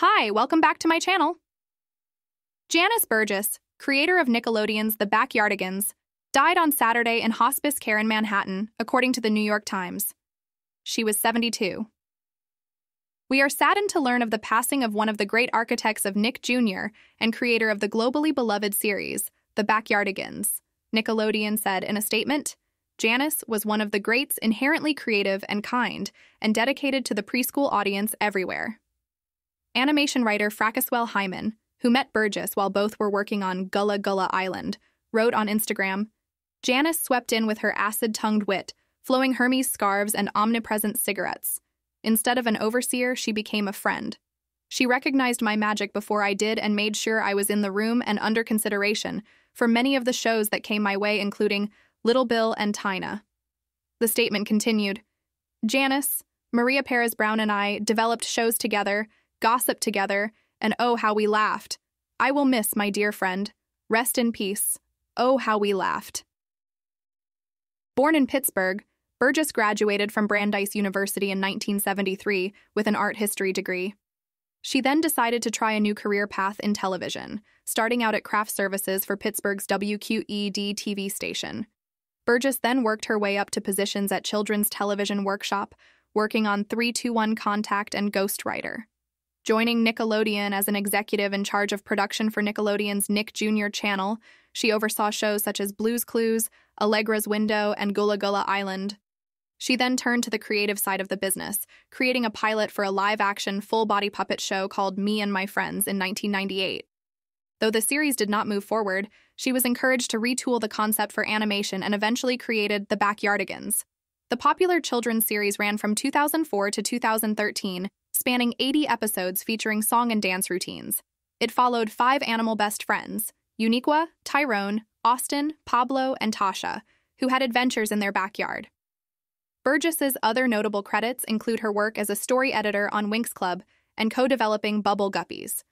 Hi, welcome back to my channel. Janice Burgess, creator of Nickelodeon's The Backyardigans, died on Saturday in hospice care in Manhattan, according to the New York Times. She was 72. We are saddened to learn of the passing of one of the great architects of Nick Jr. and creator of the globally beloved series, The Backyardigans, Nickelodeon said in a statement. Janice was one of the greats inherently creative and kind, and dedicated to the preschool audience everywhere. Animation writer Fracaswell Hyman, who met Burgess while both were working on Gullah Gullah Island, wrote on Instagram Janice swept in with her acid tongued wit, flowing Hermes scarves and omnipresent cigarettes. Instead of an overseer, she became a friend. She recognized my magic before I did and made sure I was in the room and under consideration for many of the shows that came my way, including Little Bill and Taina. The statement continued Janice, Maria Perez Brown, and I developed shows together, gossiped together, and oh, how we laughed. I will miss my dear friend. Rest in peace. Oh, how we laughed. Born in Pittsburgh, Burgess graduated from Brandeis University in 1973 with an art history degree. She then decided to try a new career path in television, starting out at craft services for Pittsburgh's WQED TV station. Burgess then worked her way up to positions at Children's Television Workshop, working on 321 Contact and Ghostwriter. Joining Nickelodeon as an executive in charge of production for Nickelodeon's Nick Jr. channel, she oversaw shows such as Blue's Clues, Allegra's Window, and Gullah Gullah Island. She then turned to the creative side of the business, creating a pilot for a live action, full body puppet show called Me and My Friends in 1998. Though the series did not move forward, she was encouraged to retool the concept for animation and eventually created The Backyardigans. The popular children's series ran from 2004 to 2013 spanning 80 episodes featuring song and dance routines. It followed five animal best friends Uniqua, Tyrone, Austin, Pablo, and Tasha, who had adventures in their backyard. Burgess's other notable credits include her work as a story editor on Winx Club and co developing Bubble Guppies,